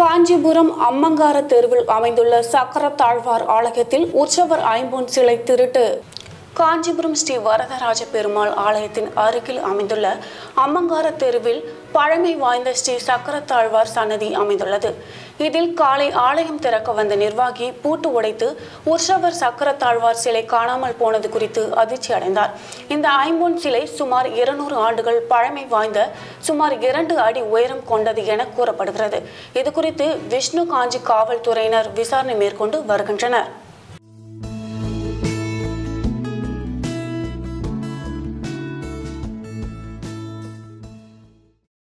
காஞ்சிபுரம் அம்மங்கார தெருவில் அமைந்துள்ள சக்கர தாழ்வார் ஆலயத்தில் உற்சவர் ஐம்பொன் சிலை திருட்டு. காஞ்சிபுரம் ஸ்ரீ வரதராஜ பெருமாள் ஆலயத்தின் அருகில் அமைந்துள்ள அம்மங்கார தெருவில் பழமை வாய்ந்த ஸ்ரீ சக்கரத்தாழ்வார் சன்னதி அமைந்துள்ளது. இதில் காலை ஆலயம் திறக்க வந்த நிர்வாகி பூட்டு உடைத்து உற்சவர் சக்கரத்தாழ்வார் சிலை காணாமல் போனது குறித்து அதிர்ச்சி அடைந்தார். இந்த ஐம்பொன் சிலை சுமார் இருநூறு ஆண்டுகள் பழமை வாய்ந்த சுமார் இரண்டு அடி உயரம் கொண்டது என கூறப்படுகிறது. இது குறித்து விஷ்ணு காஞ்சி காவல்துறையினர் விசாரணை மேற்கொண்டு வருகின்றனர்.